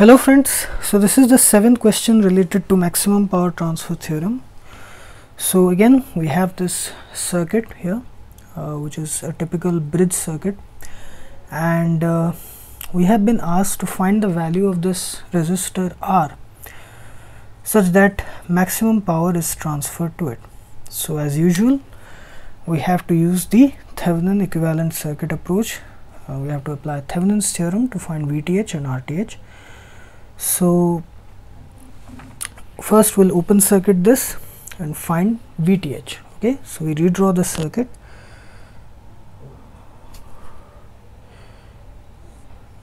Hello friends, so this is the seventh question related to maximum power transfer theorem. So again we have this circuit here uh, which is a typical bridge circuit and uh, we have been asked to find the value of this resistor R such that maximum power is transferred to it. So as usual we have to use the Thevenin equivalent circuit approach. Uh, we have to apply Thevenin's theorem to find VTH and RTH so first we'll open circuit this and find VTH okay? So we redraw the circuit.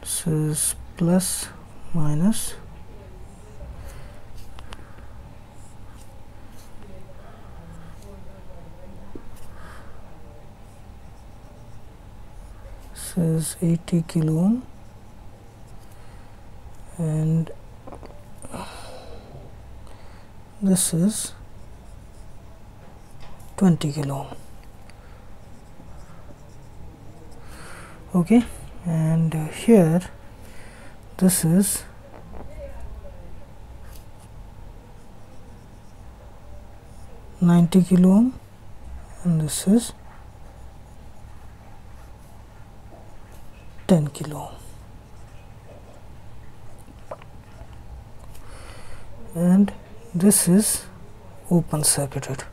This is plus minus. This is 80 kilo ohm and this is 20 kilo okay and here this is Ninety kilo ohm and this is ten kilo ohm. And this is open circuited.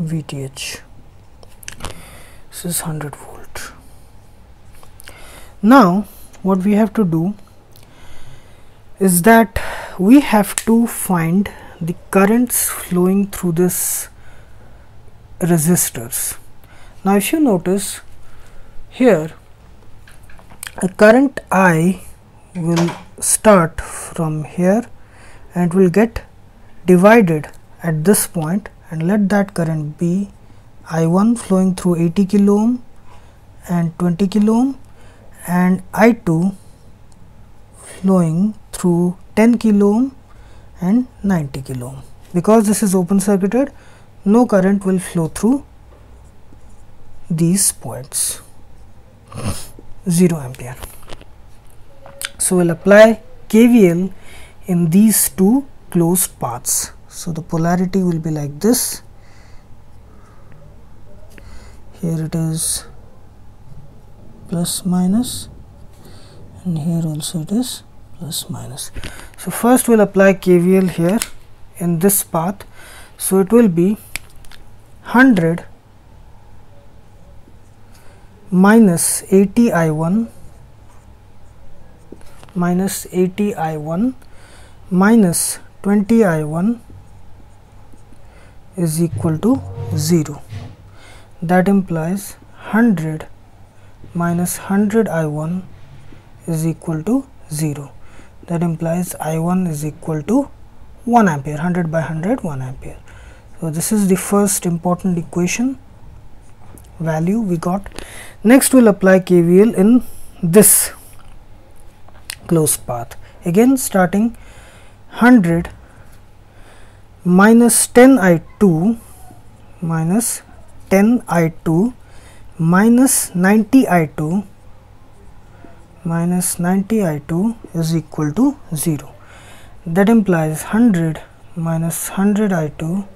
VTH this is 100 volt. Now what we have to do is that we have to find the currents flowing through this resistors. Now if you notice here a current I will start from here and will get divided at this point and let that current be I1 flowing through 80 kilo ohm and 20 kilo ohm and I2 flowing through 10 kilo ohm and 90 kilo ohm. Because this is open circuited, no current will flow through these points. 0 ampere. So, we will apply KVL in these two closed paths. So, the polarity will be like this. Here it is plus minus and here also it is plus minus. So, first we will apply KVL here in this path. So, it will be 100 minus 80 I1 minus 80 I1 minus 20 I1 is equal to 0 that implies 100 minus 100 I1 is equal to 0 that implies I1 is equal to 1 ampere 100 by 100 1 ampere. So, this is the first important equation value we got. Next we will apply KVL in this closed path. Again starting 100 minus 10 I2 minus 10 I2 minus 90 I2 minus 90 I2 is equal to 0 that implies 100 minus 100 I2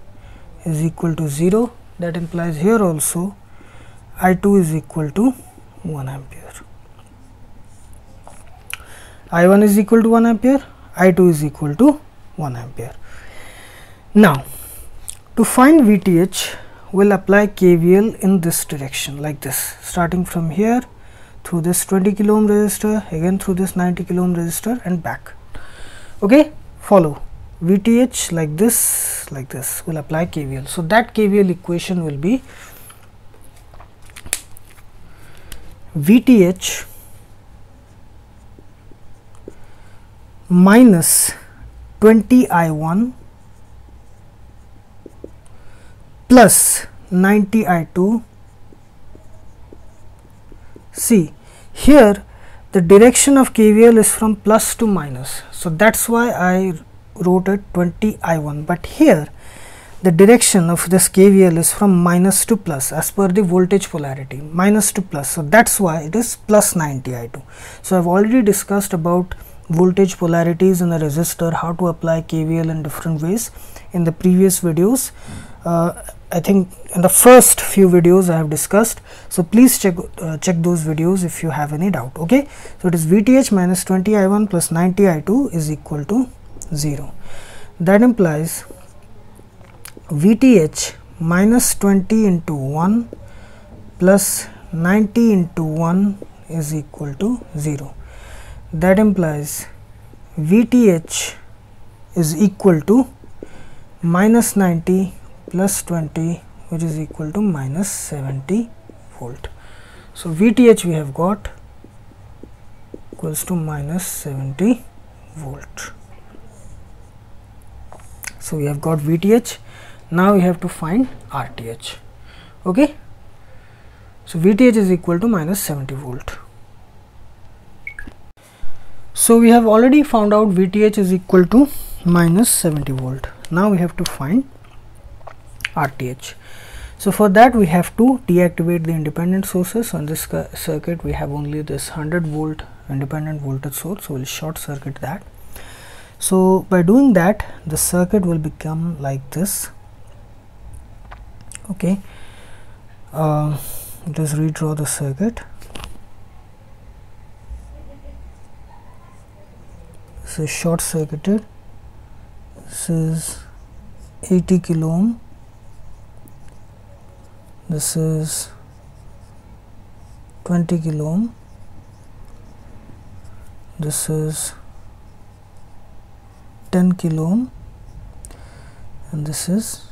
is equal to 0 that implies here also I2 is equal to 1 ampere. I1 is equal to 1 ampere, I2 is equal to 1 ampere. Now, to find VTH, we will apply KVL in this direction like this, starting from here through this 20 kilo ohm resistor, again through this 90 kilo ohm resistor and back. Okay, follow. VTH like this, like this, will apply KVL. So, that KVL equation will be VTH minus 20 I1 plus 90 I2 see here the direction of KVL is from plus to minus. So, that is why I wrote it 20 I1, but here the direction of this KVL is from minus to plus as per the voltage polarity minus to plus. So, that is why it is plus 90 I2. So, I have already discussed about voltage polarities in a resistor how to apply KVL in different ways in the previous videos. Uh, I think in the first few videos I have discussed. So, please check uh, check those videos if you have any doubt. Okay. So, it is VTH minus 20 I1 plus 90 I2 is equal to 0. That implies VTH minus 20 into 1 plus 90 into 1 is equal to 0. That implies VTH is equal to minus 90 plus 20 which is equal to minus 70 volt. So, VTH we have got equals to minus 70 volt. So, we have got VTH now we have to find RTH. Okay. So, VTH is equal to minus 70 volt. So, we have already found out VTH is equal to minus 70 volt. Now, we have to find RTH. So, for that we have to deactivate the independent sources on this circuit we have only this 100 volt independent voltage source. So, we will short circuit that. So, by doing that the circuit will become like this. Okay. Uh, just redraw the circuit. This is short circuited. This is 80 kilo ohm this is 20 kilo ohm this is 10 kilo ohm and this is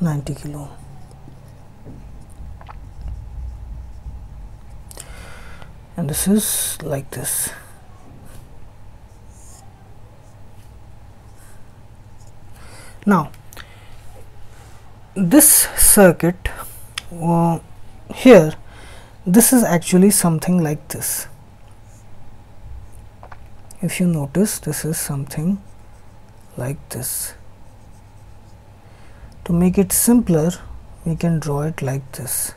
90 kilo. And this is like this. Now this circuit uh, here this is actually something like this. If you notice this is something like this to make it simpler we can draw it like this.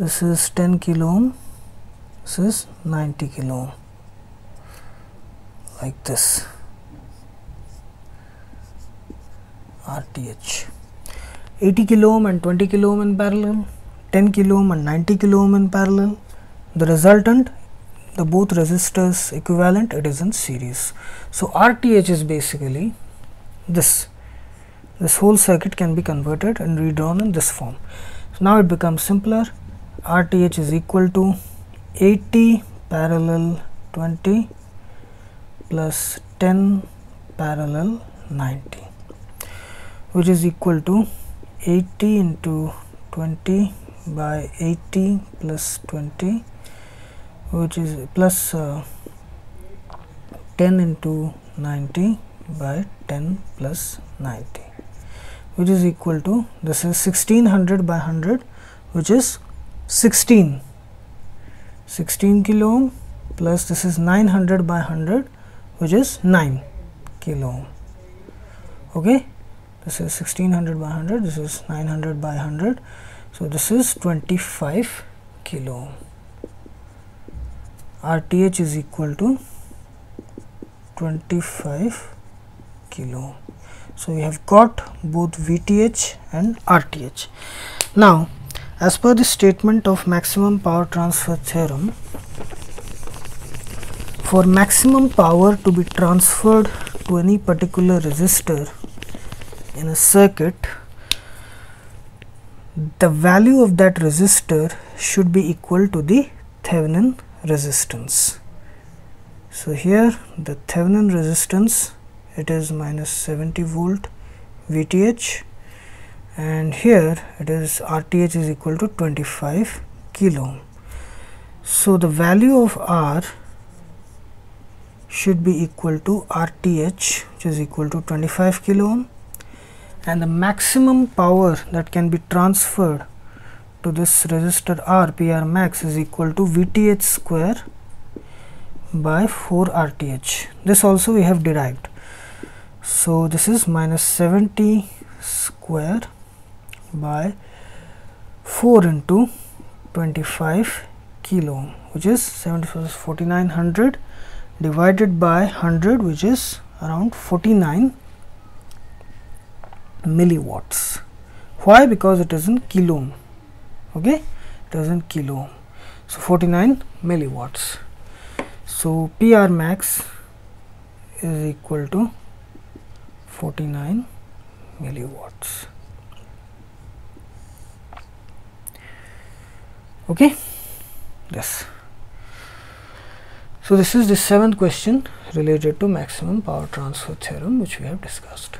This is 10 kilo ohm. This is 90 kilo ohm. Like this. RTH 80 kilo ohm and 20 kilo ohm in parallel 10 kilo ohm and 90 kilo ohm in parallel. The resultant the both resistors equivalent it is in series. So RTH is basically this. This whole circuit can be converted and redrawn in this form. So now it becomes simpler. RTH is equal to 80 parallel 20 plus 10 parallel 90 which is equal to 80 into 20 by 80 plus 20 which is plus uh, 10 into 90 by 10 plus 90 which is equal to this is 1600 by 100 which is 16 16 kilo ohm plus this is 900 by 100 which is 9 kilo ohm. Okay this is 1600 by 100 this is 900 by 100 so this is 25 kilo. RTH is equal to 25 kilo. So we have got both VTH and RTH now as per the statement of maximum power transfer theorem, for maximum power to be transferred to any particular resistor in a circuit, the value of that resistor should be equal to the Thevenin resistance. So, here the Thevenin resistance it is minus 70 volt VTH and here it is RTH is equal to 25 kilo ohm. So, the value of R should be equal to RTH which is equal to 25 kilo ohm and the maximum power that can be transferred to this resistor R PR max is equal to VTH square by 4 RTH this also we have derived. So this is minus 70 square by 4 into 25 kilo ohm which is 4900 divided by 100 which is around 49 milliwatts. Why? Because it is in kilo ohm okay? It is in kilo ohm so 49 milliwatts. So PR max is equal to 49 milliwatts. Okay? Yes. So this is the seventh question related to maximum power transfer theorem which we have discussed